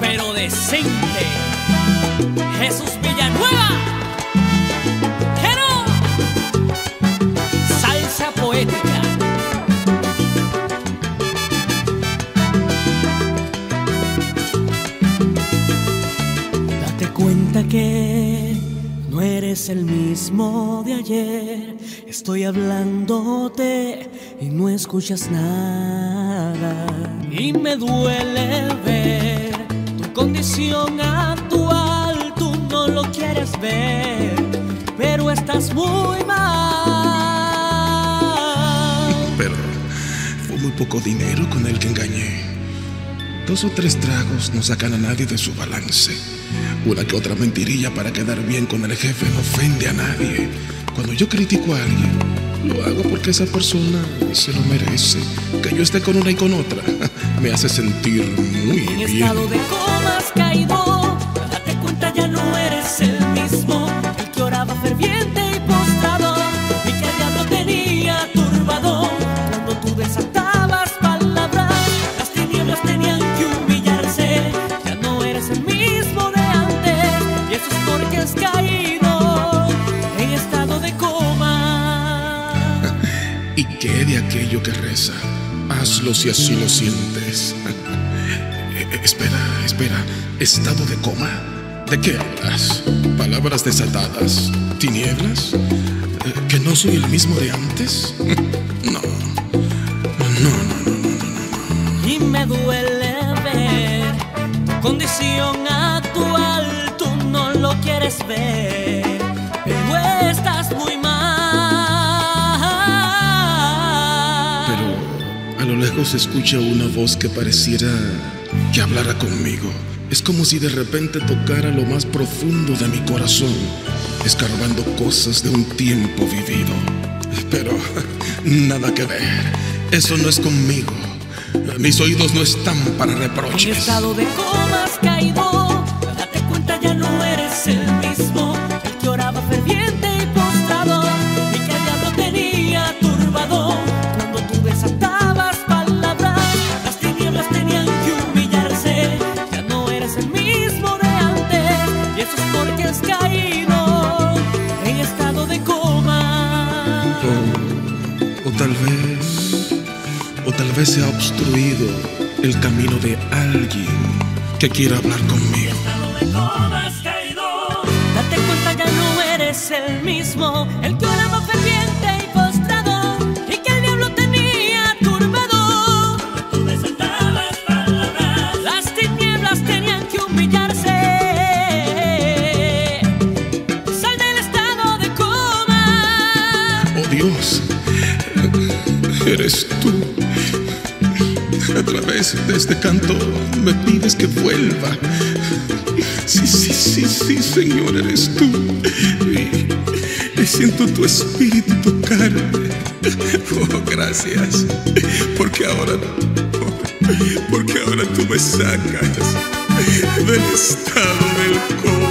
pero decente. Que no eres el mismo de ayer. Estoy hablándote y no escuchas nada. Y me duele ver tu condición actual. Tú no lo quieres ver, pero estás muy mal. Pero fue muy poco dinero con el que engañé. Dos o tres tragos no sacan a nadie de su balance. Una que otra mentirilla para quedar bien con el jefe no ofende a nadie. Cuando yo critico a alguien, lo hago porque esa persona se lo merece. Que yo esté con una y con otra me hace sentir muy En bien. estado de coma has caído. Date cuenta, ya no eres el ¿Y qué de aquello que reza? Hazlo si así lo sientes. Eh, espera, espera. ¿Estado de coma? ¿De qué hablas? ¿Palabras desatadas? ¿Tinieblas? Eh, ¿Que no soy el mismo de antes? No. No, no, no. y me duele ver condición actual, tú no lo quieres ver, a lo lejos escucha una voz que pareciera que hablara conmigo. Es como si de repente tocara lo más profundo de mi corazón, escarbando cosas de un tiempo vivido. Pero nada que ver. Eso no es conmigo. Mis oídos no están para reproches. estado de coma has caído, date cuenta ya no eres el mismo, vez se ha obstruido el camino de alguien que quiera hablar conmigo. Date cuenta, ya no eres el mismo. El que oraba ferviente y postrado. Y que el diablo tenía turbado. Tú desatabas palabras. Las tinieblas tenían que humillarse. Sal del estado de coma. Oh Dios, eres tú. A través de este canto me pides que vuelva. Sí, sí, sí, sí, Señor, eres tú. Y, siento tu espíritu tocarme. Oh, gracias. Porque ahora, porque ahora tú me sacas del estado del coma.